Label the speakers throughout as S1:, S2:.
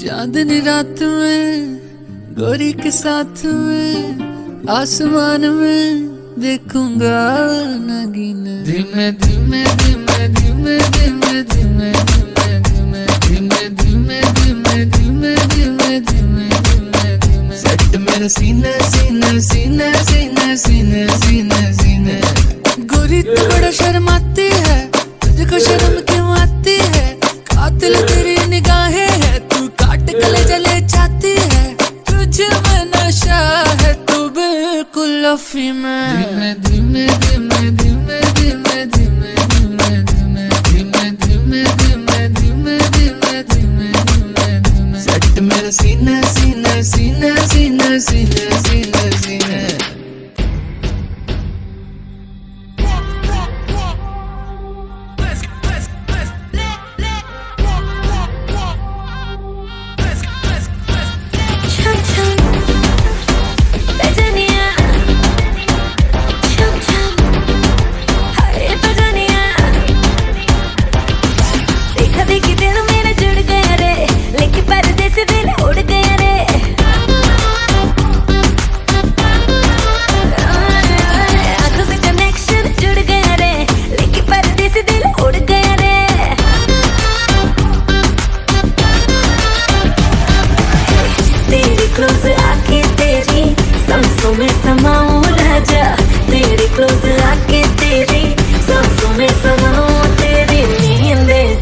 S1: चांदनी रात में गोरी के साथ में आसमान में देखूँगा नगीने धीमे धीमे धीमे धीमे धीमे धीमे धीमे धीमे धीमे धीमे धीमे धीमे धीमे धीमे धीमे सेट मेरे सीने सीने सीने सीने सीने सीने सीने गोरी तू बड़ा शर्माती अफी में धीमे धीमे धीमे धीमे धीमे धीमे धीमे धीमे धीमे धीमे धीमे धीमे धीमे धीमे धीमे सेट मेरे सीना सीना सीना सीने सीने सीने सीने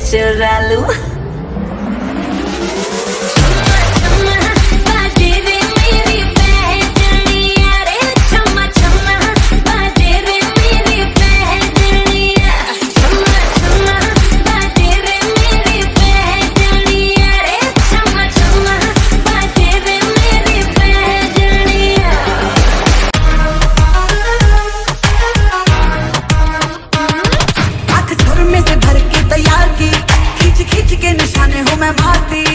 S2: Choralu. हूँ मैं भाती।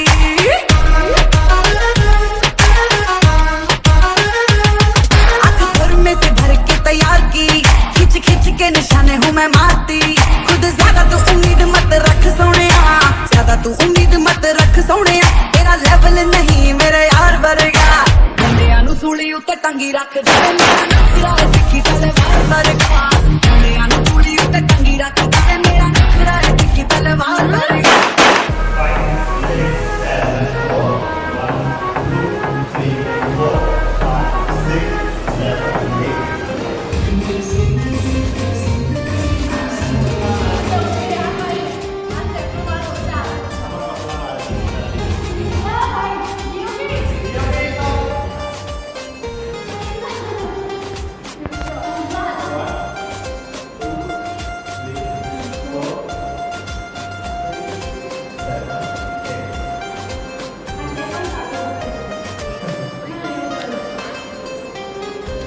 S2: निशाने हूँ मैं मारती खुद ज़्यादा तू उम्मीद मत रख सोने ज़्यादा तू उम्मीद मत रख सोने तेरा लेवल नहीं मेरे यार वर्गा। बंदे अनुसूली उत्ते तंगी रख दे।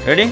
S3: Ready?